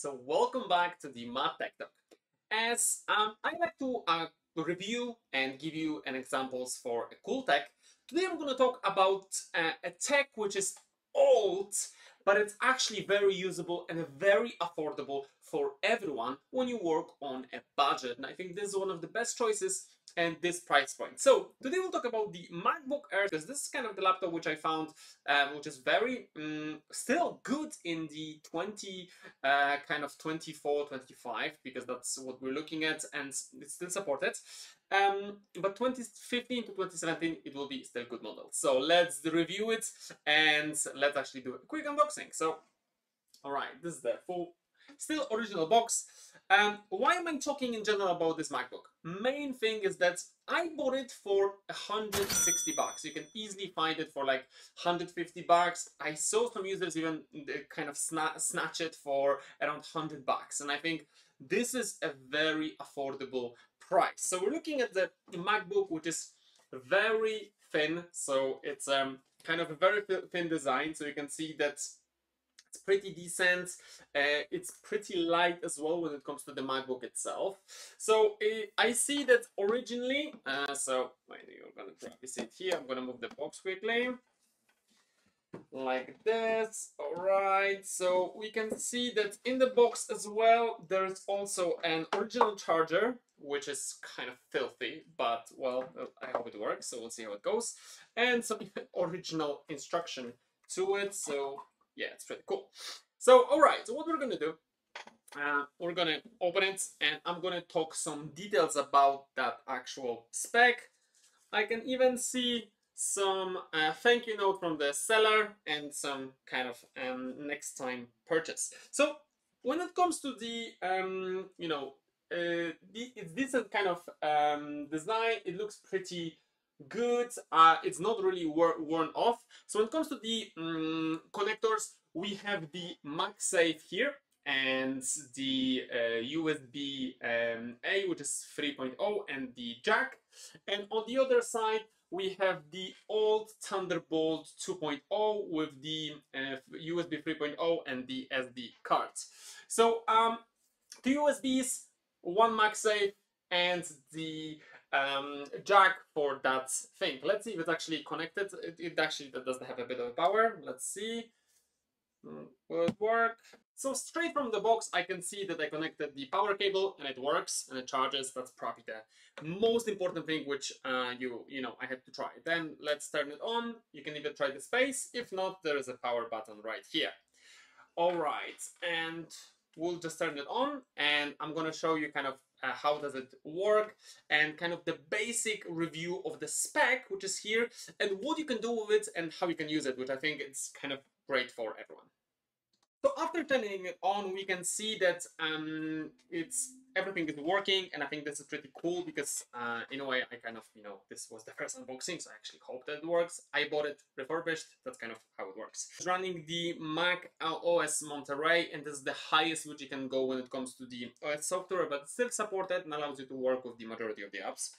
So welcome back to the Mad Tech Talk. As um, I like to uh, review and give you an examples for a cool tech, today I'm going to talk about uh, a tech which is old, but it's actually very usable and very affordable for everyone when you work on a budget. And I think this is one of the best choices and this price point. So today we'll talk about the MacBook Air because this is kind of the laptop which I found um, which is very um, still good in the 20 uh, kind of 24 25 because that's what we're looking at and it's still supported. Um, but 2015 to 2017 it will be still good model. So let's review it and let's actually do a quick unboxing. So all right this is the full still original box um, why am I talking in general about this MacBook? Main thing is that I bought it for 160 bucks. You can easily find it for like 150 bucks. I saw some users even kind of snatch it for around 100 bucks. And I think this is a very affordable price. So we're looking at the MacBook, which is very thin. So it's um, kind of a very thin design. So you can see that it's pretty decent. Uh, it's pretty light as well when it comes to the MacBook itself. So uh, I see that originally, uh, so wait, you're gonna grab this seat here. I'm gonna move the box quickly like this all right so we can see that in the box as well there's also an original charger which is kind of filthy but well i hope it works so we'll see how it goes and some original instruction to it so yeah, it's pretty cool. So, all right, so what we're gonna do, uh, we're gonna open it and I'm gonna talk some details about that actual spec. I can even see some uh, thank you note from the seller and some kind of um, next time purchase. So when it comes to the, um, you know, uh, the, it's decent kind of um, design, it looks pretty good. Uh, it's not really worn off. So when it comes to the um, connectors, we have the MagSafe here and the uh, USB um, A, which is 3.0, and the jack. And on the other side, we have the old Thunderbolt 2.0 with the uh, USB 3.0 and the SD cards. So um, two USBs, one MagSafe, and the um, jack for that thing. Let's see if it's actually connected. It, it actually doesn't have a bit of power. Let's see. Mm, will it work? So straight from the box, I can see that I connected the power cable and it works and it charges. That's probably the most important thing which uh, you you know I have to try. Then let's turn it on. You can even try the space. If not, there is a power button right here. All right, and we'll just turn it on and I'm gonna show you kind of uh, how does it work and kind of the basic review of the spec which is here and what you can do with it and how you can use it which I think is kind of great for everyone. So after turning it on, we can see that um, it's everything is working, and I think this is pretty cool because uh, in a way, I kind of you know this was the first unboxing, so I actually hope that it works. I bought it refurbished. That's kind of how it works. It's running the Mac OS Monterey, and this is the highest which you can go when it comes to the OS software, but still supported and allows you to work with the majority of the apps.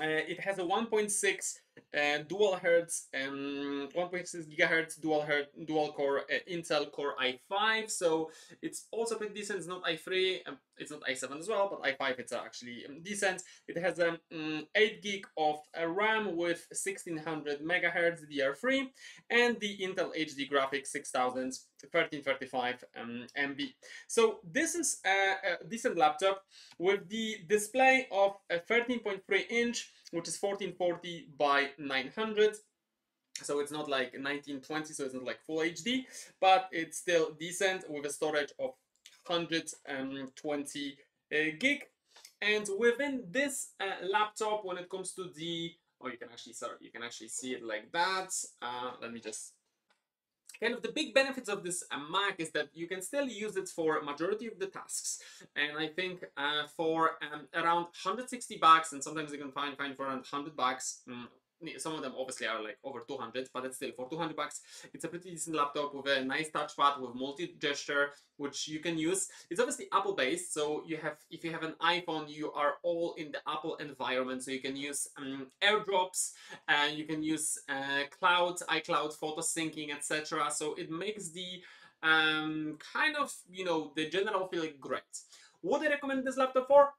Uh, it has a 1.6 uh, dual hertz um, 1.6 gigahertz dual hertz dual core uh, Intel Core i5 so it's also pretty decent. It's not i3 um, it's not i7 as well but i5 it's actually um, decent. It has a um, 8 gig of uh, RAM with 1600 megahertz DDR3 and the Intel HD graphics 6000 1335 um, MB so this is a, a decent laptop with the display of a 13.3 inch which is 1440 by 900 so it's not like 1920 so it's not like full hd but it's still decent with a storage of 120 uh, gig. And within this uh, laptop when it comes to the oh you can actually sorry you can actually see it like that. Uh, let me just kind of the big benefits of this uh, Mac is that you can still use it for majority of the tasks. And I think uh, for um, around 160 bucks, and sometimes you can find, find for around 100 bucks, um, some of them obviously are like over 200 but it's still for 200 bucks it's a pretty decent laptop with a nice touchpad with multi-gesture which you can use it's obviously apple based so you have if you have an iphone you are all in the apple environment so you can use um, airdrops and you can use uh, cloud icloud photo syncing etc so it makes the um, kind of, you know, the general feeling great. What I recommend this laptop for?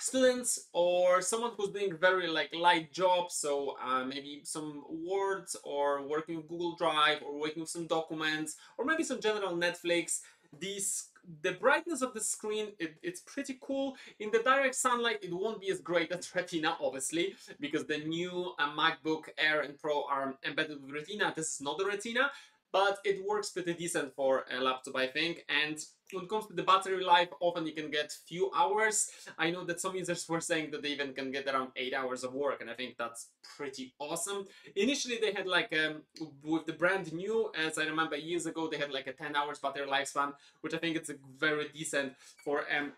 Students or someone who's doing very like light job so uh, maybe some words or working with google drive or working with some documents or maybe some general netflix these the brightness of the screen it, it's pretty cool. In the direct sunlight it won't be as great as retina obviously because the new uh, macbook air and pro are embedded with retina. This is not the retina but it works pretty decent for a laptop I think and when it comes to the battery life often you can get few hours. I know that some users were saying that they even can get around 8 hours of work and I think that's pretty awesome. Initially they had like um, with the brand new as I remember years ago they had like a 10 hours battery lifespan which I think it's a very decent for um,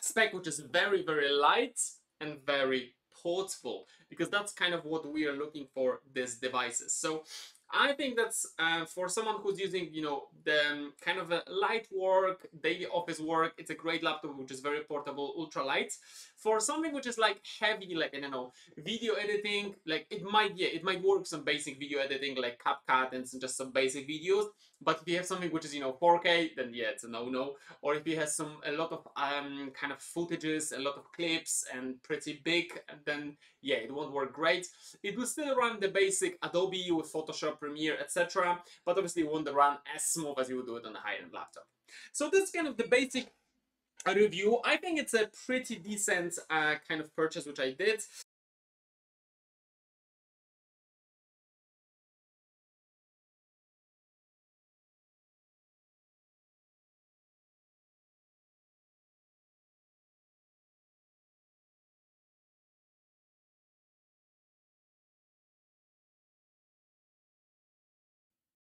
spec which is very very light and very portable because that's kind of what we are looking for these devices. So I think that's uh, for someone who's using, you know, the um, kind of a light work, daily office work, it's a great laptop which is very portable, ultra light. For something which is like heavy, like, I don't know, video editing, like it might, yeah, it might work some basic video editing like CapCut and some, just some basic videos. But if you have something which is, you know, 4K, then yeah, it's a no-no. Or if you have some, a lot of um, kind of footages, a lot of clips and pretty big, then yeah, it won't work great. It will still run the basic Adobe with Photoshop, Premiere, etc. But obviously it won't run as smooth as you would do it on a high-end laptop. So this is kind of the basic review. I think it's a pretty decent uh, kind of purchase which I did.